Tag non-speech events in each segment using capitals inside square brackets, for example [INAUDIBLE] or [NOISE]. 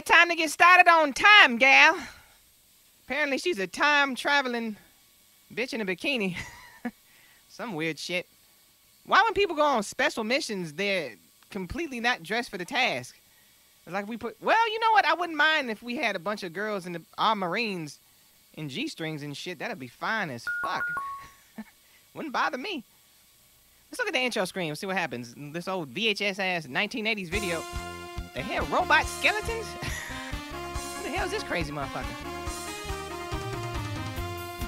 Right, time to get started on time, gal. Apparently, she's a time traveling bitch in a bikini. [LAUGHS] Some weird shit. Why, when people go on special missions, they're completely not dressed for the task? It's like we put. Well, you know what? I wouldn't mind if we had a bunch of girls in the our Marines in g strings and shit. That'd be fine as fuck. [LAUGHS] wouldn't bother me. Let's look at the intro screen. see what happens. This old VHS ass 1980s video. The hell, robot skeletons? [LAUGHS] what the hell is this crazy motherfucker?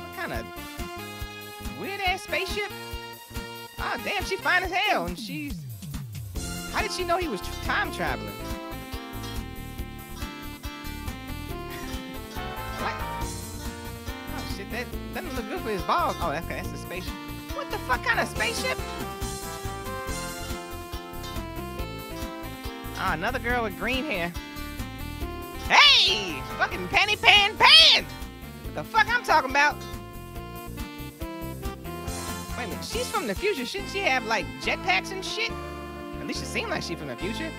What kind of weird ass spaceship? Oh damn, she fine as hell, and she's. How did she know he was time traveling? [LAUGHS] Oh shit, that doesn't look good for his balls. Oh, okay, that's a spaceship. What the fuck kind of spaceship? Ah, another girl with green hair. Hey! Fucking penny pan pan! What the fuck I'm talking about? Wait a minute, she's from the future. Shouldn't she have like jetpacks and shit? At least it seemed like she's from the future.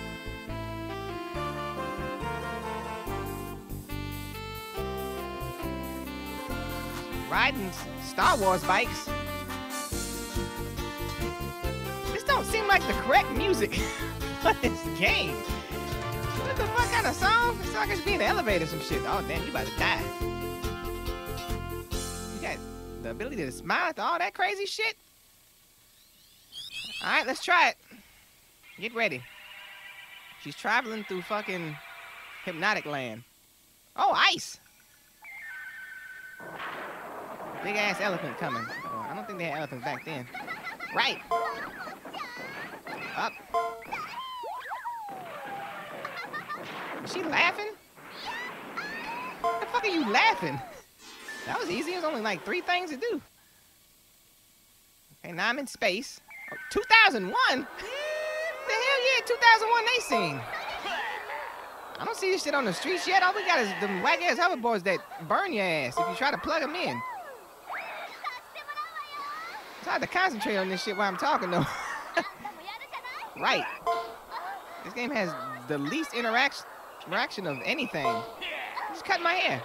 Riding Star Wars bikes. This don't seem like the correct music. [LAUGHS] What is this game? What the fuck kind of song? It's like I should be in the elevator or some shit. Oh, damn, you about to die. You got the ability to smile after all that crazy shit? Alright, let's try it. Get ready. She's traveling through fucking hypnotic land. Oh, ice! Big ass elephant coming. I don't think they had elephants back then. Right! Up. Is she laughing? What the fuck are you laughing? That was easy. It was only like three things to do. Okay, now I'm in space. Oh, 2001? the hell yeah, 2001 they seen. I don't see this shit on the streets yet. All we got is them whack ass hoverboards that burn your ass if you try to plug them in. It's hard to concentrate on this shit while I'm talking though. [LAUGHS] right. This game has the least interaction fraction of anything. Just cut my hair.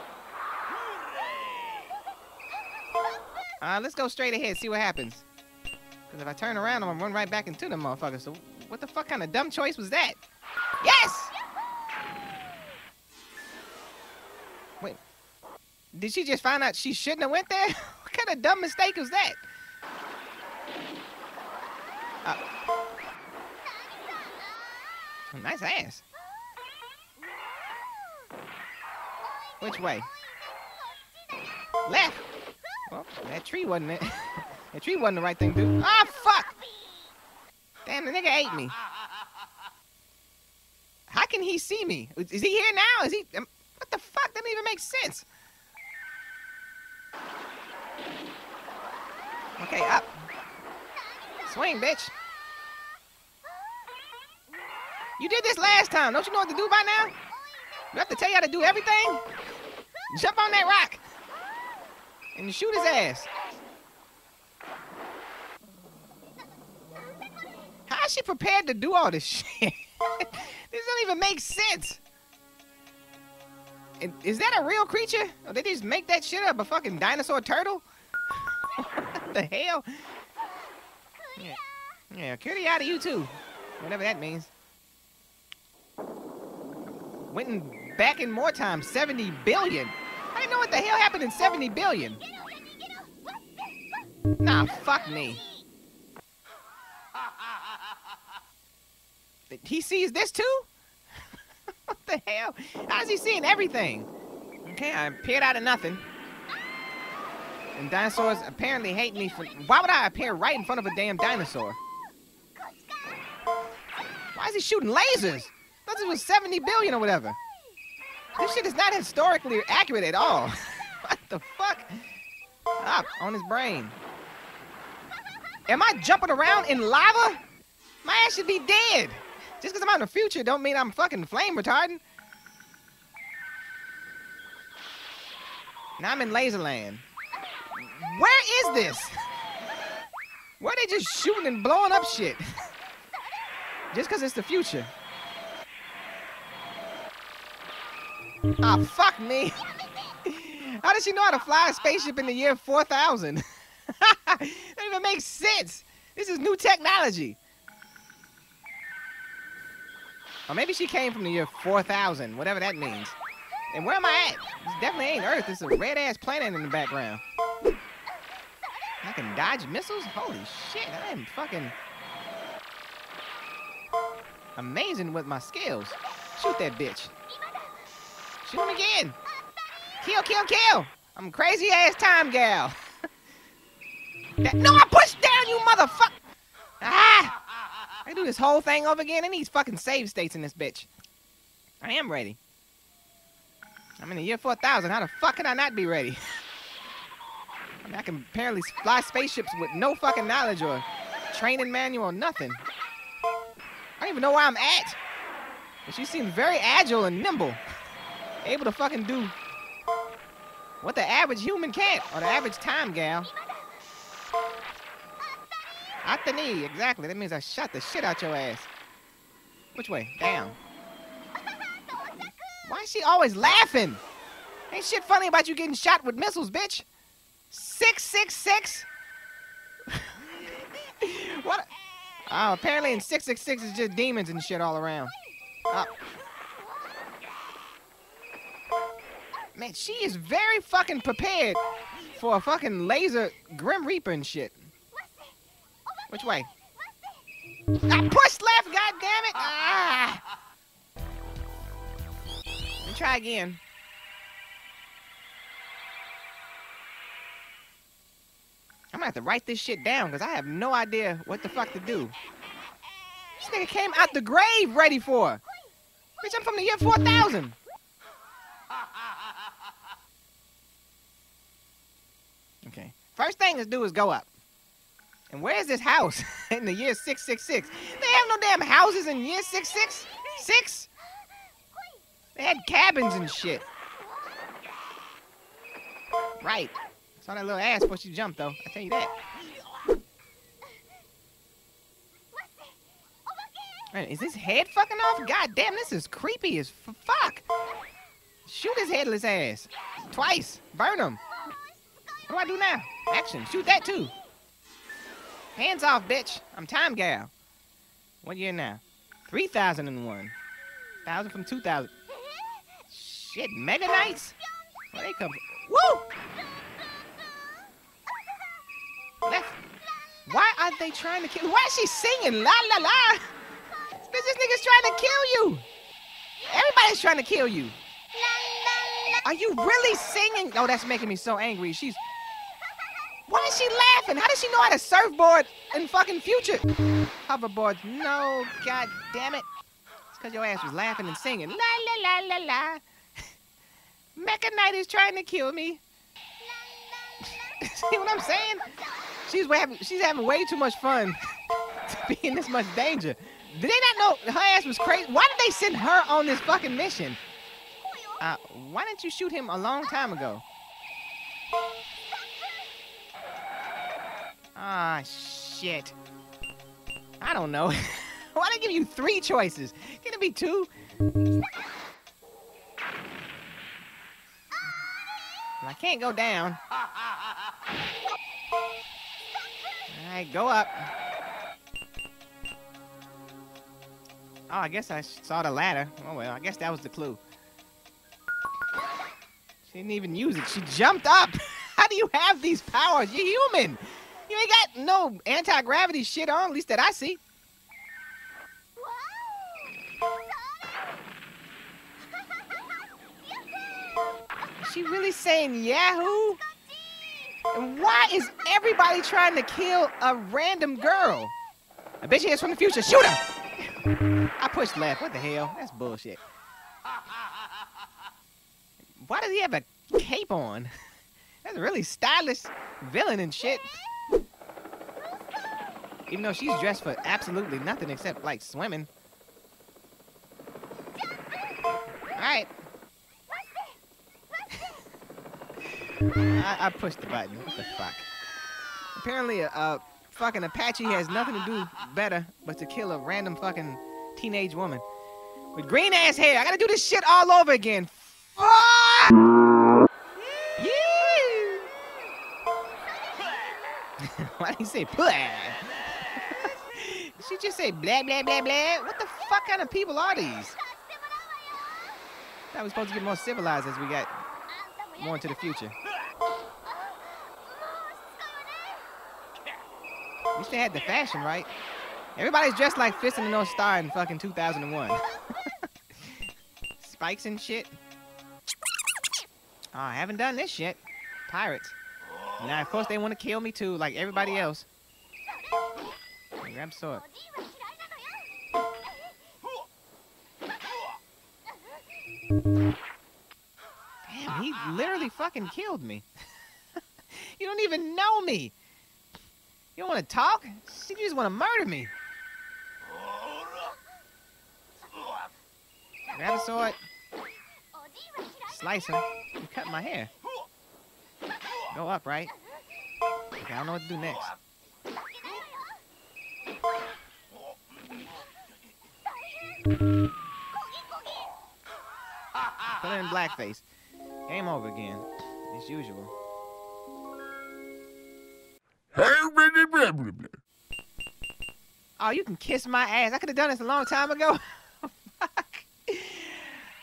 Uh, let's go straight ahead, see what happens. Because if I turn around, I'm gonna run right back into them motherfuckers. So what the fuck kind of dumb choice was that? Yes! Wait. Did she just find out she shouldn't have went there? [LAUGHS] what kind of dumb mistake was that? Uh, nice ass. Which way? Left! Well, that tree wasn't it. [LAUGHS] that tree wasn't the right thing to do. Ah, fuck! Damn, the nigga ate me. How can he see me? Is he here now? Is he... What the fuck? That doesn't even make sense. Okay, up. Swing, bitch. You did this last time. Don't you know what to do by now? You have to tell you how to do everything? Jump on that rock and shoot his ass. How is she prepared to do all this shit? [LAUGHS] this doesn't even make sense. Is that a real creature? Or did they just make that shit up? A fucking dinosaur turtle? what [LAUGHS] the hell? Yeah, yeah cutie out of you too. Whatever that means. Went and back in more time, 70 billion. I didn't know what the hell happened in 70 billion. Nah, fuck me. He sees this too? [LAUGHS] what the hell? How is he seeing everything? Okay, I appeared out of nothing. And dinosaurs apparently hate me for... Why would I appear right in front of a damn dinosaur? Why is he shooting lasers? It was 70 billion or whatever. This shit is not historically accurate at all. [LAUGHS] what the fuck? Up on his brain. Am I jumping around in lava? My ass should be dead. Just because I'm out in the future don't mean I'm fucking flame retardant. Now I'm in Laserland. Where is this? Where are they just shooting and blowing up shit? [LAUGHS] just because it's the future. Ah, fuck me. [LAUGHS] How does she know how to fly a spaceship in the year 4000? [LAUGHS] that even makes sense. This is new technology. Or maybe she came from the year 4000, whatever that means. And where am I at? This definitely ain't Earth. It's a red ass planet in the background. I can dodge missiles? Holy shit, I am fucking amazing with my skills. Shoot that bitch. Shoot him again. Kill, kill, kill. I'm crazy ass time gal. [LAUGHS] that, no, I pushed down, you motherfucker. Ah! I do this whole thing over again. It needs fucking save states in this bitch. I am ready. I'm in the year 4000. How the fuck can I not be ready? I [LAUGHS] mean, I can apparently fly spaceships with no fucking knowledge or training manual nothing. I don't even know where I'm at. But she seems very agile and nimble. Able to fucking do what the average human can't, or the average time gal. At the knee, exactly. That means I shot the shit out your ass. Which way? Down. Why is she always laughing? Ain't shit funny about you getting shot with missiles, bitch. Six, six, six. [LAUGHS] what? Oh, apparently in 666 is just demons and shit all around. Oh. Man, she is very fucking prepared for a fucking laser Grim Reaper and shit. Which way? I pushed left, god damn it! Ah! Let me try again. I'm gonna have to write this shit down because I have no idea what the fuck to do. This nigga came out the grave ready for. Bitch, I'm from the year 4000. Okay. First thing to do is go up. And where's this house [LAUGHS] in the year 666? They have no damn houses in year 666? They had cabins and shit. Right. Saw that little ass before she jumped, though. I tell you that. Man, is his head fucking off? God damn, this is creepy as fuck. Shoot his headless ass. Twice. Burn him. What do I do now? Action. Shoot that too. Hands off, bitch. I'm time gal. What year now? 3001. 1000 from 2000. Shit, Mecha Knights? Where they come from? Woo! Why are they trying to kill? Why is she singing? La la la. This nigga's trying to kill you. Everybody's trying to kill you. Are you really singing? Oh, that's making me so angry. She's. Why is she laughing? How does she know how to surfboard in fucking future? Hoverboards. No, god damn it. It's because your ass was laughing and singing. La la la la la. [LAUGHS] Mecha Knight is trying to kill me. [LAUGHS] See what I'm saying? She's having, she's having way too much fun [LAUGHS] to be in this much danger. Did they not know her ass was crazy? Why did they send her on this fucking mission? Uh, why didn't you shoot him a long time ago? Ah, shit. I don't know. [LAUGHS] why did they give you three choices? Can it be two? I can't go down. Alright, go up. Oh, I guess I saw the ladder. Oh well, I guess that was the clue. She didn't even use it. She jumped up. [LAUGHS] How do you have these powers? You're human. Ain't got no anti-gravity shit on, at least that I see. Is she [LAUGHS] really saying Yahoo? And why is everybody trying to kill a random girl? I bet she is from the future. Shoot her! I pushed left. What the hell? That's bullshit. Why does he have a cape on? [LAUGHS] That's a really stylish villain and shit. Even though she's dressed for absolutely nothing except, like, swimming. Alright. I, I, pushed the button. What the fuck? Apparently, a, a fucking Apache has nothing to do better but to kill a random fucking teenage woman with green ass hair. I gotta do this shit all over again. fuck? [LAUGHS] Why did he say blah? She just say blah blah blah blah. What the fuck kind of people are these? That was supposed to get more civilized as we got more into the future. We still had the fashion right. Everybody's dressed like Fist in the North Star in fucking 2001. [LAUGHS] Spikes and shit. Oh, I haven't done this yet. Pirates. Now, of course, they want to kill me too, like everybody else. Grab sword. Damn, he literally fucking killed me. [LAUGHS] you don't even know me. You don't want to talk? You just want to murder me. Grab a sword. Slice him. You cut my hair. Go up, right? Okay, I don't know what to do next. Put it in blackface. Game over again. As usual. Oh, you can kiss my ass. I could have done this a long time ago. [LAUGHS] Fuck.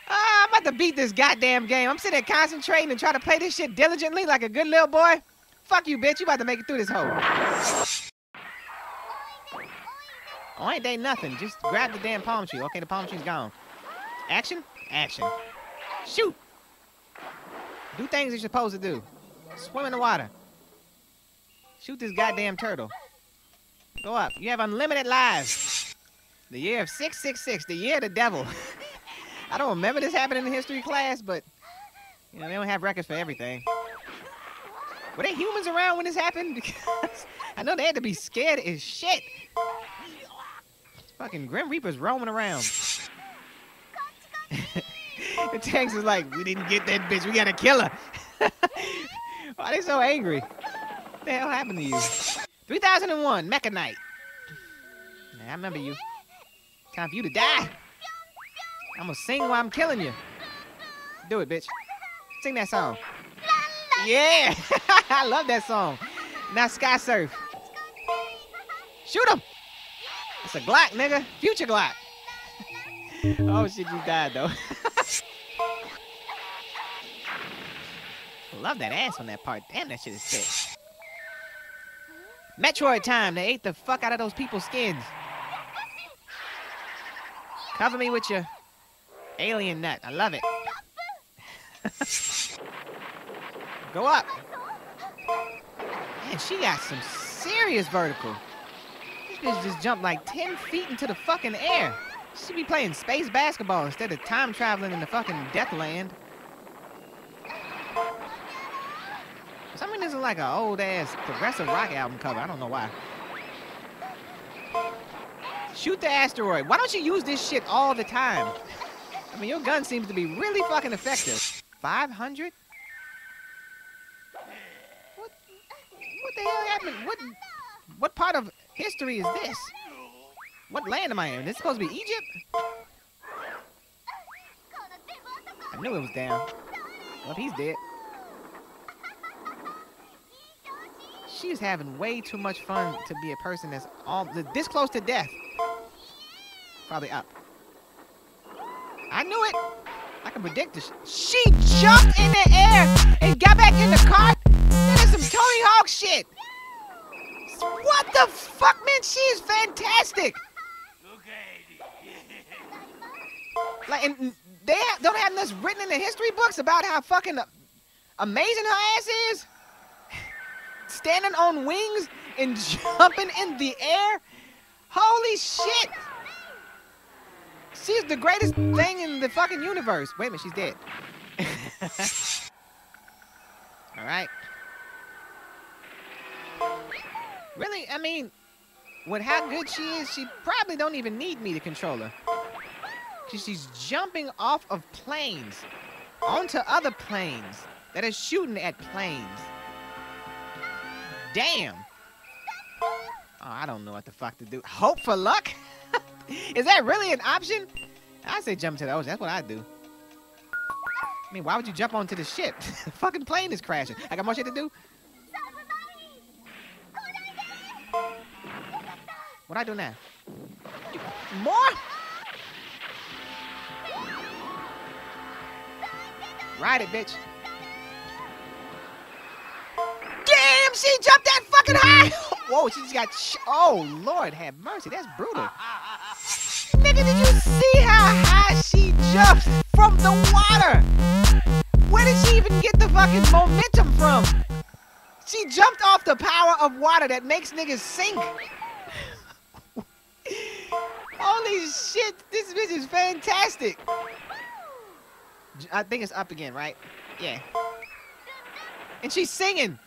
Ah, I'm about to beat this goddamn game. I'm sitting there concentrating and trying to play this shit diligently like a good little boy. Fuck you, bitch. You about to make it through this hole. Oh, ain't they nothing. Just grab the damn palm tree. Okay, the palm tree's gone. Action? Action. Shoot! Do things you're supposed to do. Swim in the water. Shoot this goddamn turtle. Go up. You have unlimited lives. The year of 666, the year of the devil. [LAUGHS] I don't remember this happening in history class, but you know, they don't have records for everything. Were there humans around when this happened? [LAUGHS] Because I know they had to be scared as shit. Fucking Grim Reapers roaming around. [LAUGHS] [LAUGHS] the tanks is like, we didn't get that bitch. We gotta kill her. [LAUGHS] Why are they so angry? What the hell happened to you? 3001, Mecha Knight. I remember you. Time for you to die. I'm gonna sing while I'm killing you. Do it, bitch. Sing that song. Yeah! I love that song. Now Sky Surf. Shoot him! It's a Glock, nigga. Future Glock. [LAUGHS] oh shit, you died though. [LAUGHS] Love that ass on that part. Damn, that shit is sick. Metroid time. They ate the fuck out of those people's skins. Cover me with your alien nut. I love it. [LAUGHS] Go up. Man, she got some serious vertical. Just jumped like 10 feet into the fucking air. She be playing space basketball instead of time traveling in the fucking Deathland. For some this is like an old ass progressive rock album cover. I don't know why. Shoot the asteroid. Why don't you use this shit all the time? I mean, your gun seems to be really fucking effective. 500? What, what the hell happened? What, what part of history is this? What land am I in? This supposed to be Egypt? I knew it was down. Well, he's dead. She's having way too much fun to be a person that's all this close to death. Probably up. I knew it. I can predict this. She jumped in the air and got back in the car. That is some Tony Hawk shit. What the fuck, man? She is fantastic. Like, and they have, don't have this written in the history books about how fucking amazing her ass is. Standing on wings and jumping in the air. Holy shit. She's the greatest thing in the fucking universe. Wait a minute, she's dead. [LAUGHS] All right. Really, I mean, with how good she is, she probably don't even need me to control her. Cause she's jumping off of planes onto other planes that are shooting at planes. Damn. Oh, I don't know what the fuck to do. Hope for luck? [LAUGHS] Is that really an option? I say jump to the ocean. That's what I do. I mean, why would you jump onto the ship? [LAUGHS] the fucking plane is crashing. I got more shit to do. What I do now? More? Ride it, bitch. Damn, she jumped that fucking high. [LAUGHS] Whoa, she just got. oh, Lord, have mercy. That's brutal. Nigga, did you see how high she jumped from the water? Where did she even get the fucking momentum from? She jumped off the power of water that makes niggas sink. Holy shit, this bitch is fantastic. I think it's up again, right? Yeah. And she's singing.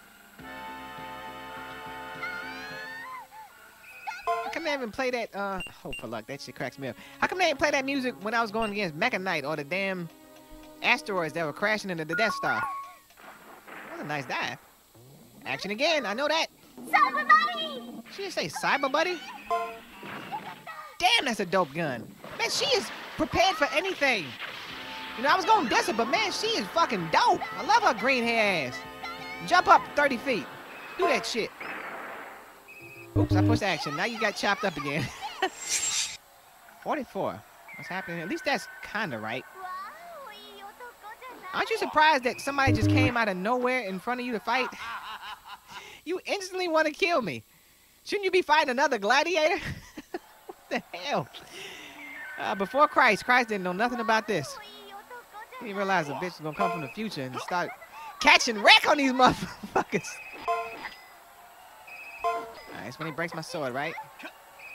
How come they haven't play that? Uh, hope for luck. That shit cracks me up. How come they didn't play that music when I was going against Mecha Knight or the damn asteroids that were crashing into the Death Star? That was a nice dive. Action again. I know that. Cyber Buddy. She didn't say Cyber Buddy. Damn, that's a dope gun. Man, she is prepared for anything. You know, I was going to diss her, but man, she is fucking dope. I love her green hair ass. Jump up 30 feet. Do that shit. Oops, I pushed action. Now you got chopped up again. [LAUGHS] 44. What's happening? At least that's kind of right. Aren't you surprised that somebody just came out of nowhere in front of you to fight? [LAUGHS] You instantly want to kill me. Shouldn't you be fighting another gladiator? [LAUGHS] the hell? Uh, before Christ, Christ didn't know nothing about this. He didn't realize a bitch was gonna come from the future and start catching wreck on these [LAUGHS] motherfuckers. Alright, that's when he breaks my sword, right?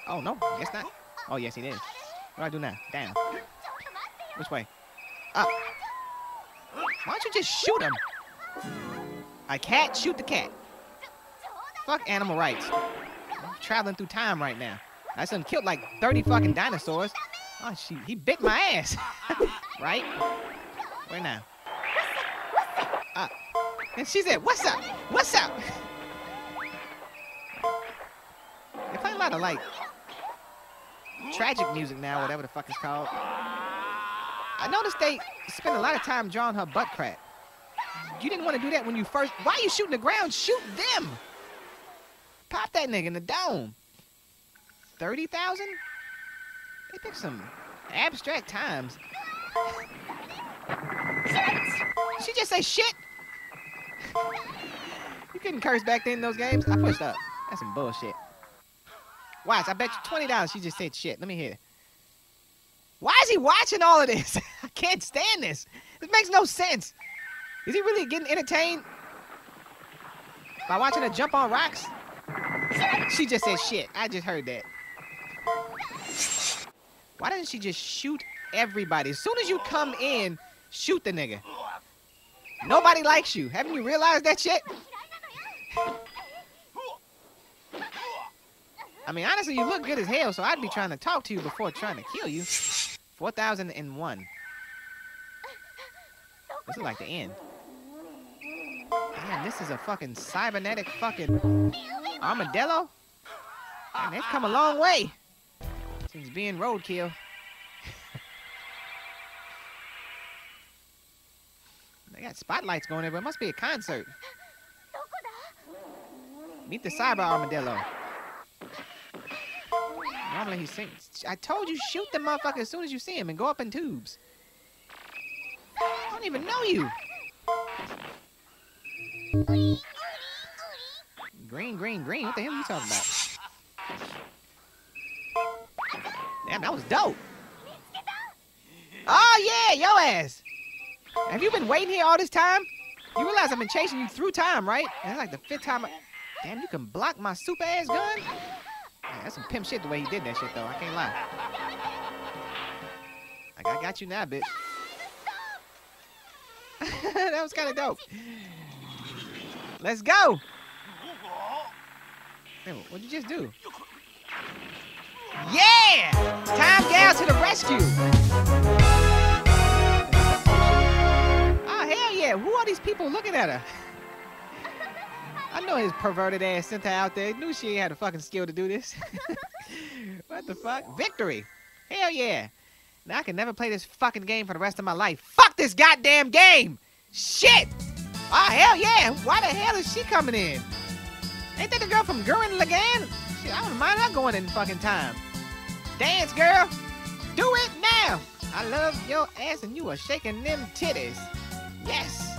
Oh, no, guess not. Oh, yes, he did. What do I do now? Down. Which way? Up. Why don't you just shoot him? I can't shoot the cat. Fuck animal rights. I'm traveling through time right now. I done killed like 30 mm-hmm. fucking dinosaurs. Oh, she, he bit my ass. [LAUGHS] right? Where now? Up. And she said, what's up? What's up? They play a lot of like tragic music now, whatever the fuck it's called. I noticed they spend a lot of time drawing her butt crack. You didn't want to do that when you first. Why are you shooting the ground? Shoot them. Pop that nigga in the dome. 30,000? They picked some abstract times. She just say shit? you couldn't curse back then in those games? I pushed up. That's some bullshit. Watch, I bet you $20 she just said shit. Let me hear it. Why is he watching all of this? [LAUGHS] I can't stand this. This makes no sense. Is he really getting entertained by watching her jump on rocks? She just said shit. I just heard that. Why doesn't she just shoot everybody? As soon as you come in, shoot the nigga. Nobody likes you. Haven't you realized that shit? I mean, honestly, you look good as hell, so I'd be trying to talk to you before trying to kill you. 4001. This is like the end. Damn, this is a fucking cybernetic fucking armadillo? Man, they've come a long way since being roadkill. [LAUGHS] they got spotlights going there, but it must be a concert. Meet the cyber armadillo. Normally he sings. I told you shoot the motherfucker as soon as you see him and go up in tubes. I don't even know you. Green, green, green. What the hell are you talking about? Damn, that was dope. Oh, yeah, yo ass. Have you been waiting here all this time? You realize I've been chasing you through time, right? It's like the fifth time I... Damn, you can block my super ass gun? Man, that's some pimp shit the way he did that shit, though. I can't lie. Like, I got you now, bitch. [LAUGHS] that was kind of dope. Let's go. Hey, what'd you just do? Yeah! Time gal to the rescue. Oh, hell yeah. Who are these people looking at her? I know his perverted ass sent her out there. He knew she ain't had the fucking skill to do this. [LAUGHS] what the fuck? Victory. Hell yeah. Now I can never play this fucking game for the rest of my life. Fuck this goddamn game! Shit! Oh, hell yeah! Why the hell is she coming in? Ain't that the girl from Gurren Lagann? Shit, I don't mind her going in fucking time. Dance, girl! Do it now! I love your ass and you are shaking them titties. Yes!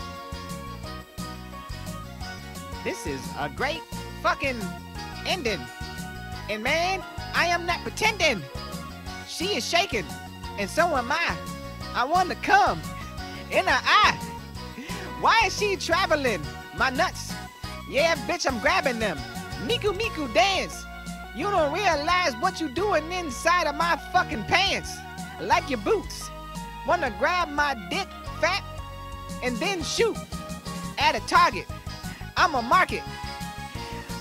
This is a great fucking ending. And man, I am not pretending. She is shaking, and so am I. I want to come in her eye. Why is she traveling? My nuts. Yeah, bitch, I'm grabbing them. Miku Miku dance. You don't realize what you doing inside of my fucking pants. Like your boots. Wanna grab my dick fat and then shoot at a target. I'm a market.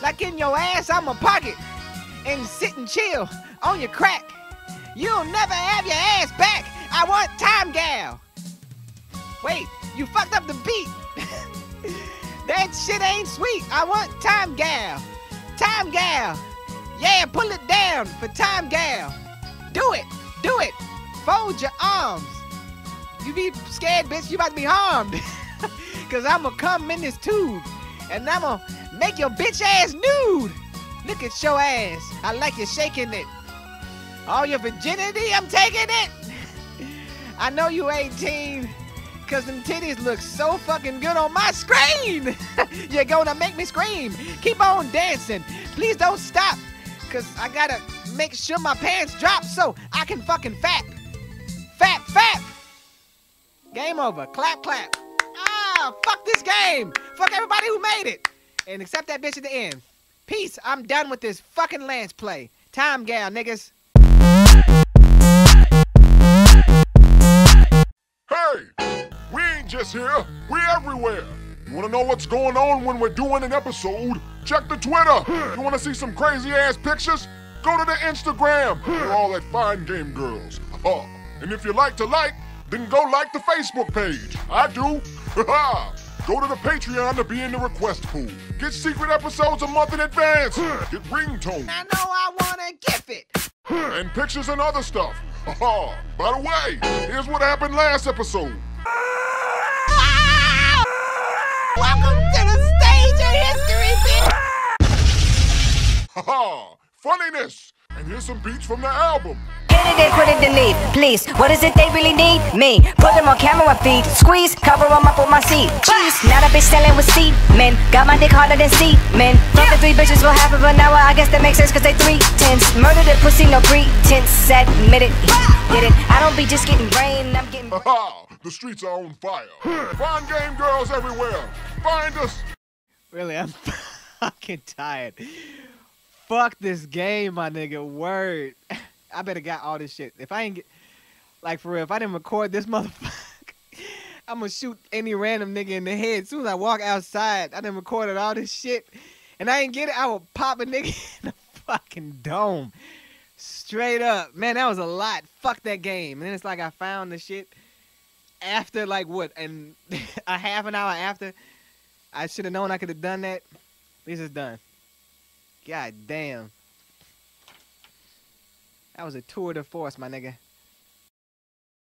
Like in your ass, I'm a pocket. And sit and chill on your crack. You'll never have your ass back. I want time gal. Wait, you fucked up the beat. [LAUGHS] that shit ain't sweet. I want time gal. Time gal. Yeah, pull it down for time gal. Do it. Do it. Fold your arms. You be scared, bitch. You about to be harmed. [LAUGHS] Cause I'ma come in this tube. And I'ma make your bitch ass nude. Look at your ass. I like you shaking it. All your virginity, I'm taking it. [LAUGHS] I know you 18, cause them titties look so fucking good on my screen. [LAUGHS] You're gonna make me scream. Keep on dancing. Please don't stop, cause I gotta make sure my pants drop so I can fucking fat. Fat, fat. Game over. Clap, clap. Ah, fuck this game. Fuck everybody who made it. And accept that bitch at the end. Peace. I'm done with this fucking Lance play. Time gal, niggas. Hey! Just here, We're everywhere. You wanna know what's going on when we're doing an episode? Check the Twitter. You wanna see some crazy ass pictures? Go to the Instagram. We're all at Fine Game Girls. Uh, and if you like to like, then go like the Facebook page. I do. [LAUGHS] Go to the Patreon to be in the request pool. Get secret episodes a month in advance. Get ringtones. I know I wanna give it. And pictures and other stuff. By the way, here's what happened last episode. [LAUGHS] Welcome to the stage of history, [LAUGHS] bitch. Haha, funniness. And here's some beats from the album. Get it, they put it, delete. Please, what is it they really need? Me. Put them on camera feed. Squeeze, cover them up with my seat. Jeez, now the bitch selling with seat. Men, got my dick harder than seat. Men, fuck the three bitches for half of an hour. I guess that makes sense cause they three tenths. Murder the pussy, no pretense. Admit it, get it. I don't be just getting brain, I'm getting. Haha, the streets are on fire. Fine game girls everywhere. Find us. Really, I'm [LAUGHS] fucking tired. Fuck this game, my nigga. Word. [LAUGHS] I better got all this shit. If I ain't get, like for real, if I didn't record this [LAUGHS] motherfucker, I'm gonna shoot any random nigga in the head. As soon as I walk outside, I done recorded all this shit, and I ain't get it. I will pop a nigga [LAUGHS] in the fucking dome, straight up. Man, that was a lot. Fuck that game. And then it's like I found the shit after like what, and a half an hour after. I should have known I could have done that. This is done. God damn. That was a tour de force, my nigga.